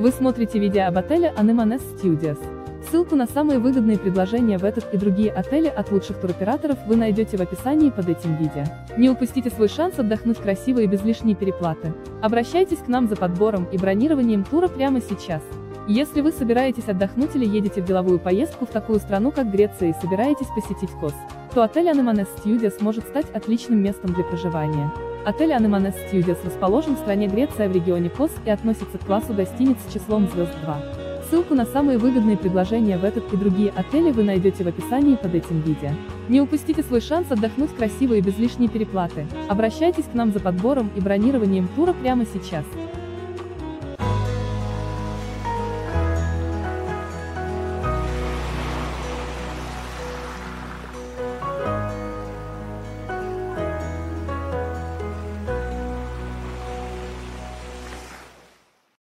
Вы смотрите видео об отеле Anemones Studios. Ссылку на самые выгодные предложения в этот и другие отели от лучших туроператоров вы найдете в описании под этим видео. Не упустите свой шанс отдохнуть красиво и без лишней переплаты. Обращайтесь к нам за подбором и бронированием тура прямо сейчас. Если вы собираетесь отдохнуть или едете в деловую поездку в такую страну, как Греция и собираетесь посетить Кос, то отель Anemones Studios может стать отличным местом для проживания. Отель Anemones Studios расположен в стране Греция в регионе Кос и относится к классу гостиниц с числом звезд 2. Ссылку на самые выгодные предложения в этот и другие отели вы найдете в описании под этим видео. Не упустите свой шанс отдохнуть красиво и без лишней переплаты. Обращайтесь к нам за подбором и бронированием тура прямо сейчас.